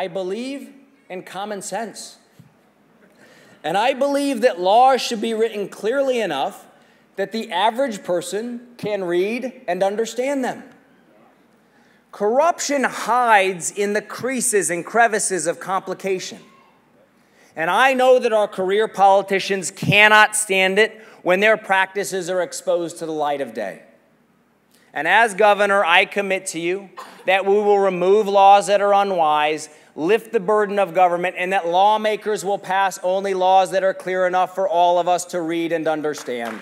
I believe in common sense. And I believe that laws should be written clearly enough that the average person can read and understand them. Corruption hides in the creases and crevices of complication. And I know that our career politicians cannot stand it when their practices are exposed to the light of day. And as governor, I commit to you that we will remove laws that are unwise, lift the burden of government, and that lawmakers will pass only laws that are clear enough for all of us to read and understand.